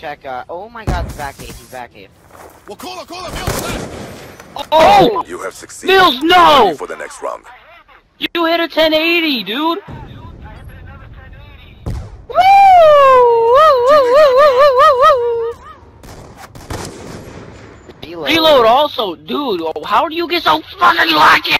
check, uh, oh my god, the back cave, he's back cave. وكولا كولا ميل Oh! You have succeeded. Mills, no! For the next round. You hit a 1080, dude! Reload. Reload also, dude, how do you get so fucking lucky?